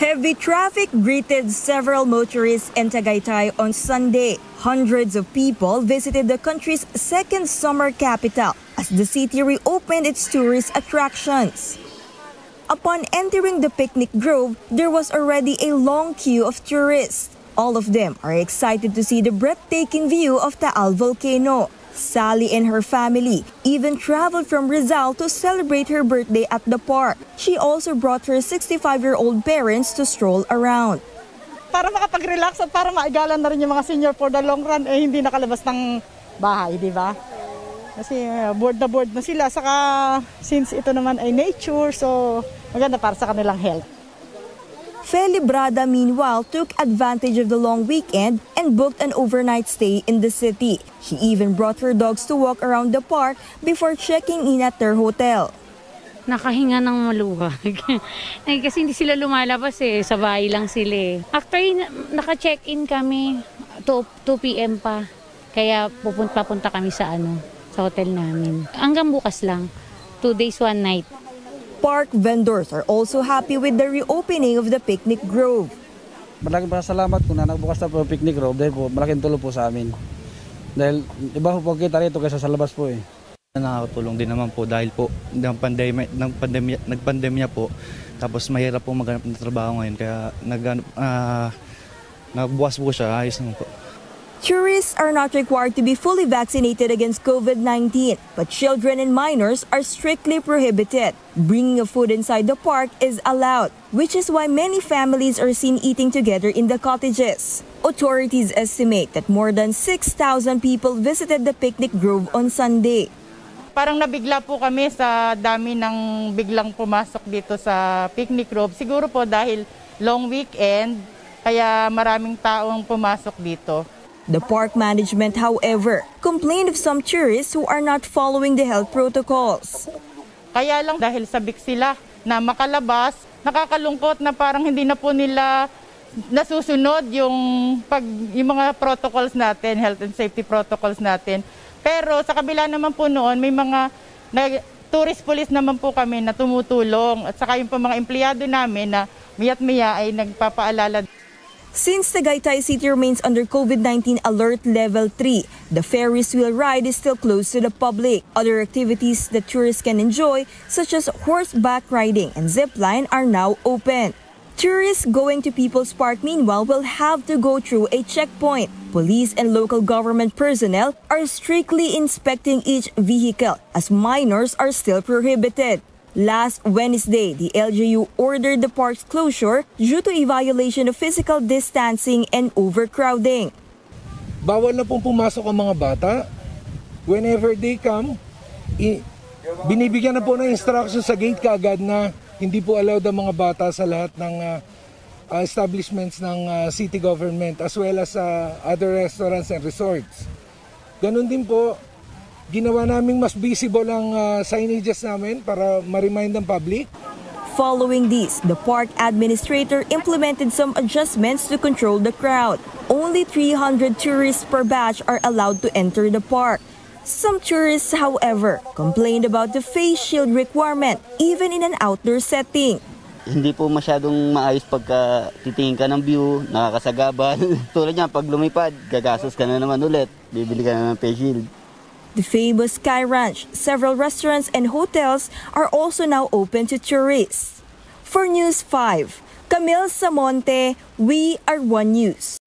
Heavy traffic greeted several motorists in Tagaytay on Sunday. Hundreds of people visited the country's second summer capital as the city reopened its tourist attractions. Upon entering the picnic grove, there was already a long queue of tourists. All of them are excited to see the breathtaking view of Taal volcano. Sally and her family even traveled from Rizal to celebrate her birthday at the park. She also brought her 65-year-old parents to stroll around. Para makapag-relax at para maigalan na rin yung mga senior for the long run, eh hindi nakalabas ng bahay, di ba? Kasi uh, bored na bored na sila. Saka since ito naman ay nature, so maganda para sa kanilang health. Feli Brada, meanwhile, took advantage of the long weekend and booked an overnight stay in the city. She even brought her dogs to walk around the park before checking in at their hotel. nakahinga ng maluwag. eh, kasi hindi sila lumalabas eh. Sa bahay lang sila eh. After na- naka-check-in kami, 2, 2 p.m. pa. Kaya pupunta, papunta kami sa ano, sa hotel namin. Hanggang bukas lang. 2 days, 1 night. Park vendors are also happy with the reopening of the picnic grove. Malaking pasalamat kung na nagbukas na po ang picnic room dahil po malaking tulong po sa amin. Dahil iba po po kita rito kaysa sa labas po eh. Nakakatulong din naman po dahil po ng pandemya, ng pandemya, nagpandemya po. Tapos mahirap po maghanap ng trabaho ngayon kaya nag uh, nagbukas po siya, ayos naman po. Tourists are not required to be fully vaccinated against COVID-19, but children and minors are strictly prohibited. Bringing of food inside the park is allowed, which is why many families are seen eating together in the cottages. Authorities estimate that more than 6,000 people visited the picnic grove on Sunday. Parang nabigla po kami sa dami ng biglang pumasok dito sa picnic grove. Siguro po dahil long weekend, kaya maraming taong pumasok dito. The park management, however, complained of some tourists who are not following the health protocols. Kaya lang dahil sabik sila na makalabas, nakakalungkot na parang hindi na po nila nasusunod yung, pag, yung mga protocols natin, health and safety protocols natin. Pero sa kabila naman po noon, may mga nag, tourist police naman po kami na tumutulong at saka yung mga empleyado namin na miya't miya ay nagpapaalala Since the Tagaytay City remains under COVID-19 Alert Level 3, the Ferris wheel ride is still closed to the public. Other activities that tourists can enjoy, such as horseback riding and zipline, are now open. Tourists going to People's Park, meanwhile, will have to go through a checkpoint. Police and local government personnel are strictly inspecting each vehicle, as minors are still prohibited. Last Wednesday, the LGU ordered the park's closure due to a violation of physical distancing and overcrowding. bawal na pong pumasok ang mga bata. Whenever they come, binibigyan na po ng instruction sa gate kaagad na hindi po allowed ang mga bata sa lahat ng ah, establishments ng ah, city government as well as sa other restaurants and resorts. Ganon din po, ginawa naming mas visible ang ah, signages namin para ma-remind ang public Following this, the park administrator implemented some adjustments to control the crowd. Only 300 tourists per batch are allowed to enter the park. Some tourists, however, complained about the face shield requirement even in an outdoor setting. hindi po masyadong maayos pagka titingin ka ng view, nakakasagabal. Tulad niya, pag lumipad, gagastos ka na naman ulit. Bibili ka na ng face shield. The famous Sky Ranch, several restaurants and hotels are also now open to tourists. For News 5, Camille Samonte, We Are One News.